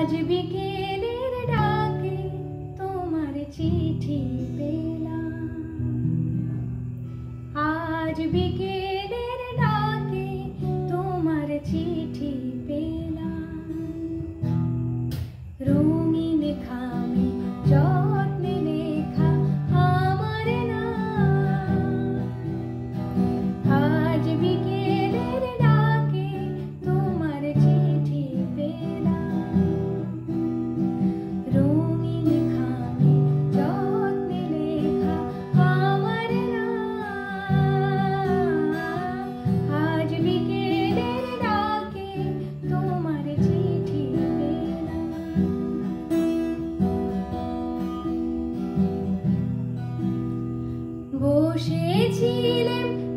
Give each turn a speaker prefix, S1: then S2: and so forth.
S1: आज भी केलेर डाके तुम्हार चिठी पेला आज भी के 莫说清灵。